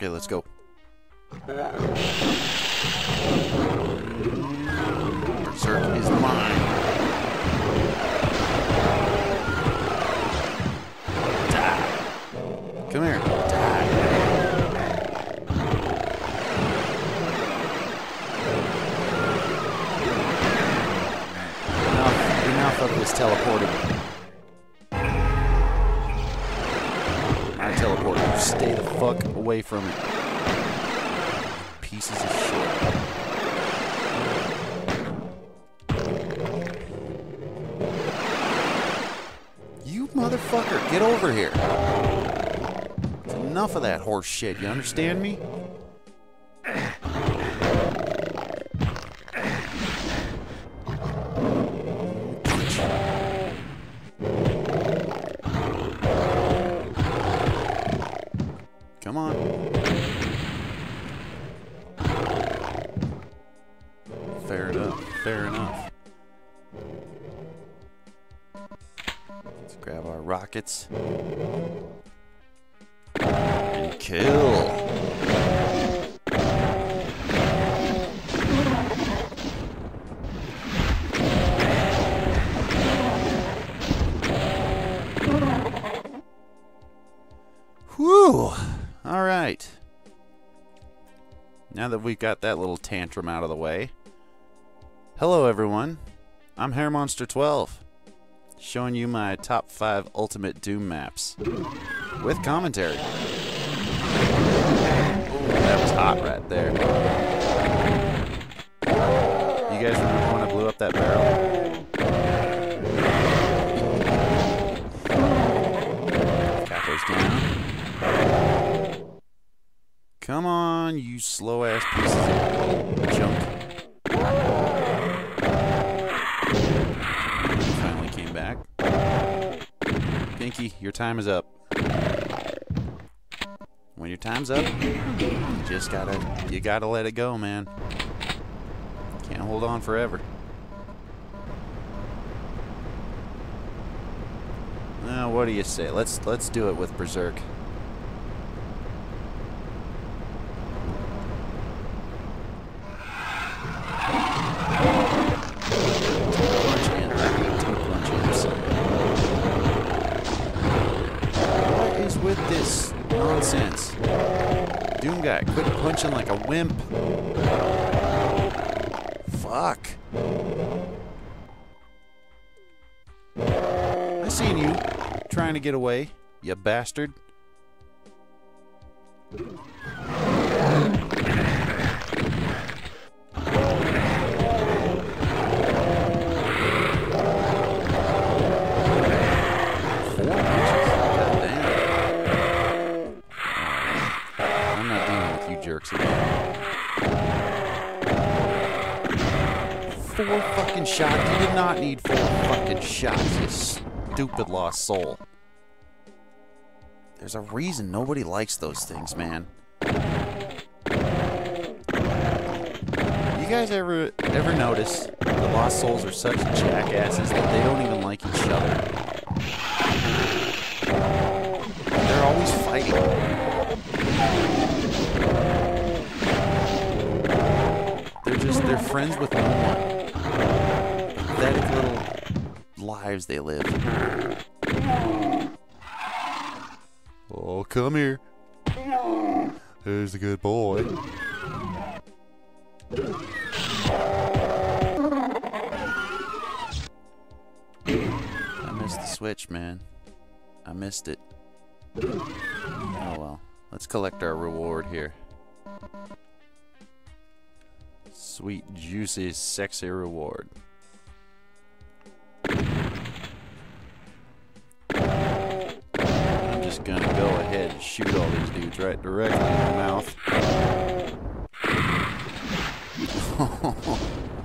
Okay, let's go. Berserk is mine. Die. Come here. Die. Enough, enough of this teleporting. Stay the fuck away from it. Pieces of shit. You motherfucker, get over here. It's enough of that horse shit, you understand me? Fair enough. Let's grab our rockets. And kill. Whew. All right. Now that we've got that little tantrum out of the way. Hello, everyone. I'm Hair Monster 12, showing you my top 5 Ultimate Doom maps with commentary. Ooh, that was hot right there. You guys remember when I blew up that barrel? Down. Come on, you slow ass pieces of junk. Your time is up. When your time's up, you just gotta you gotta let it go, man. Can't hold on forever. Now, what do you say? Let's let's do it with Berserk. Doom guy, quit punching like a wimp. Fuck. I seen you trying to get away, you bastard. Need four fucking shots, you stupid lost soul. There's a reason nobody likes those things, man. You guys ever ever notice the lost souls are such jackasses that they don't even like each other? They're always fighting. They're just they're friends with no one. Pathetic little lives they live. Oh, come here. There's a good boy. I missed the switch, man. I missed it. Oh well. Let's collect our reward here. Sweet, juicy, sexy reward. Just gonna go ahead and shoot all these dudes right directly in the mouth.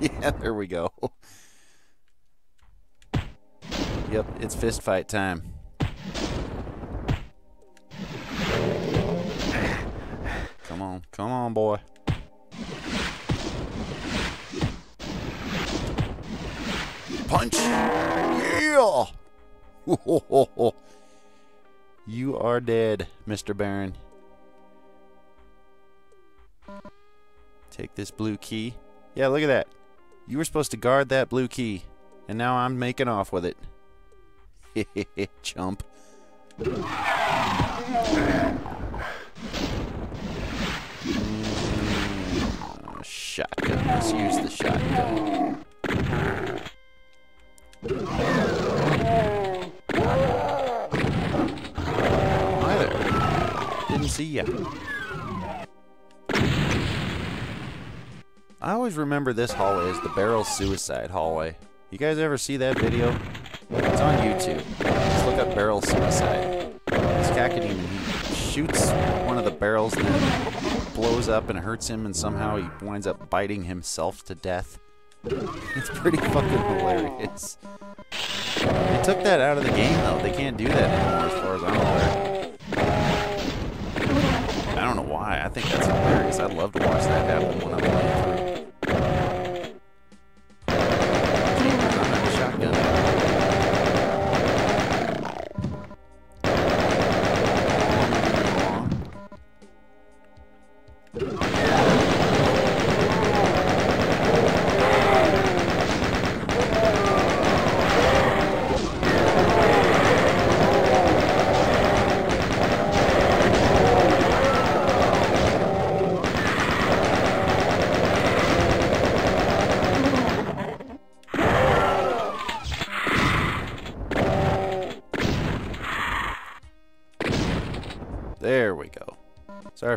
yeah, there we go. Yep, it's fist fight time. Come on, come on, boy. Punch! Yeah! You are dead, Mr. Baron. Take this blue key. Yeah, look at that. You were supposed to guard that blue key, and now I'm making off with it. Hehehe, Chump. Mm, shotgun. Let's use the shotgun. See ya. I always remember this hallway as the barrel suicide hallway. You guys ever see that video? It's on YouTube. Just look up barrel suicide. It's Cacodemon. He shoots one of the barrels and then blows up and hurts him, and somehow he winds up biting himself to death. It's pretty fucking hilarious. They took that out of the game though. They can't do that anymore, as far as I'm aware. I think that's hilarious. I'd love to watch that happen when I'm playing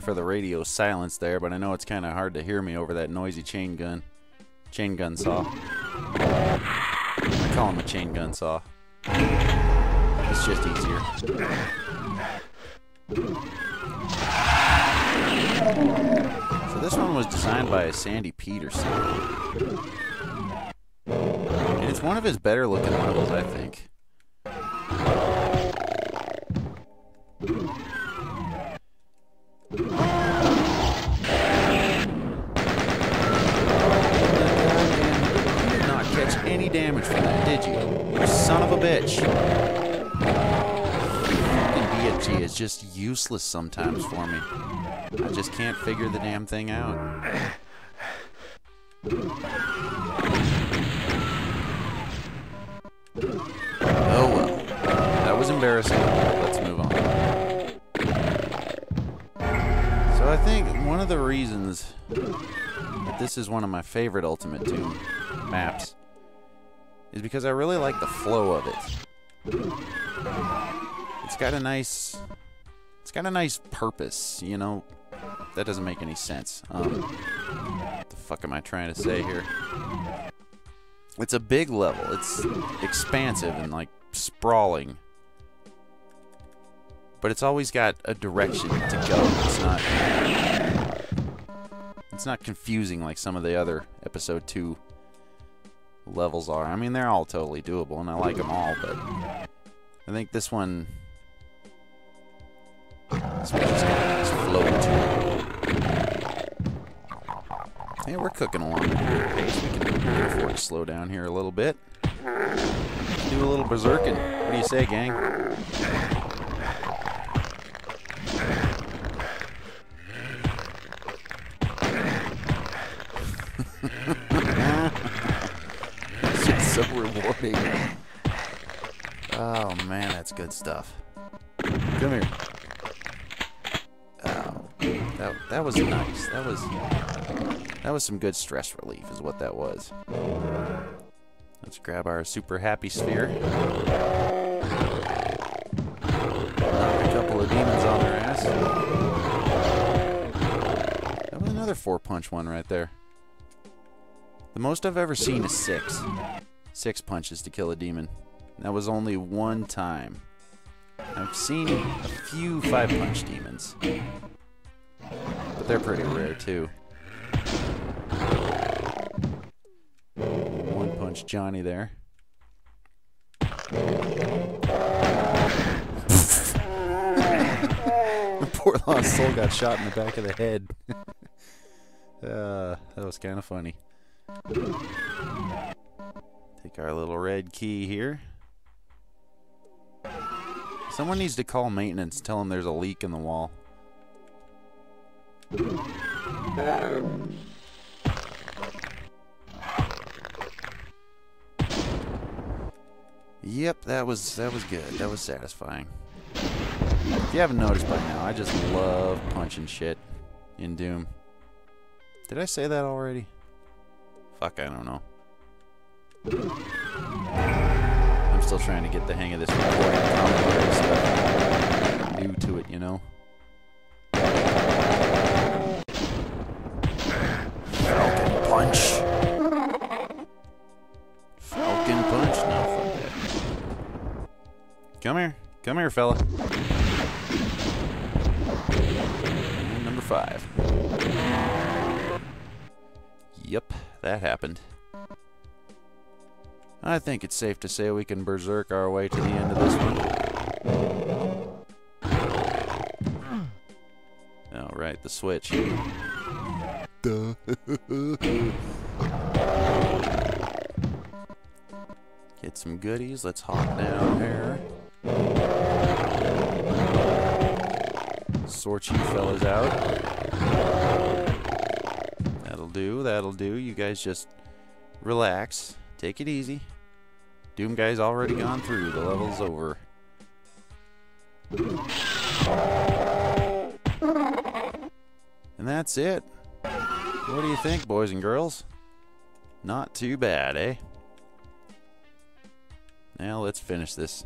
For the radio silence there, but I know it's kind of hard to hear me over that noisy chain gun. Chain gun saw. I call him a chain gun saw. It's just easier. So this one was designed by Sandy Petersen. And it's one of his better looking levels, I think. Useless sometimes for me. I just can't figure the damn thing out. Oh well. That was embarrassing. Let's move on. So I think one of the reasons that this is one of my favorite Ultimate Doom maps is because I really like the flow of it. It's got a nice it's got a nice purpose, you know. That doesn't make any sense. Um what the fuck am I trying to say here? It's a big level. It's expansive and like sprawling. But it's always got a direction to go. It's not it's not confusing like some of the other episode 2 levels are. I mean, they're all totally doable and I like them all, but I think this one this one just got a nice to it. Hey, we're cooking along at a good pace. We can afford to slow down here a little bit. Do a little berserking. What do you say, gang? it's just so rewarding. Oh man, that's good stuff. Come here. That that was nice. That was that was some good stress relief, is what that was. Let's grab our super happy sphere. Knock a couple of demons on their ass. That was another four punch one right there. The most I've ever seen is six. Six punches to kill a demon. That was only one time. I've seen a few five punch demons. They're pretty rare too. One punch Johnny there. Poor lost soul got shot in the back of the head. uh, that was kind of funny. Take our little red key here. Someone needs to call maintenance, tell them there's a leak in the wall. Um. Yep, that was that was good. That was satisfying. If you haven't noticed by now, I just love punching shit in Doom. Did I say that already? Fuck, I don't know. I'm still trying to get the hang of this recording. I'm new to it, you know? Punch. Falcon punch. No, fuck that. Come here. Come here, fella. And number five. Yep, that happened. I think it's safe to say we can berserk our way to the end of this one. All right, the switch. Duh. Get some goodies. Let's hop down here. Sort you fellas out. That'll do. That'll do. You guys just relax. Take it easy. Doom guy's already gone through. The level's over. And that's it. What do you think, boys and girls? Not too bad, eh? Now let's finish this.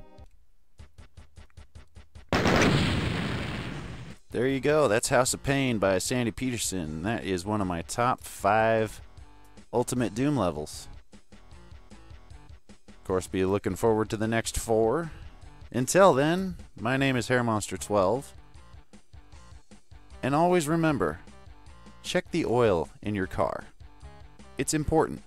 There you go. That's House of Pain by Sandy Petersen. That is one of my top five Ultimate Doom levels. Of course, be looking forward to the next four. Until then, my name is Hair Monster 12 And always remember check the oil in your car. It's important.